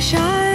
wish I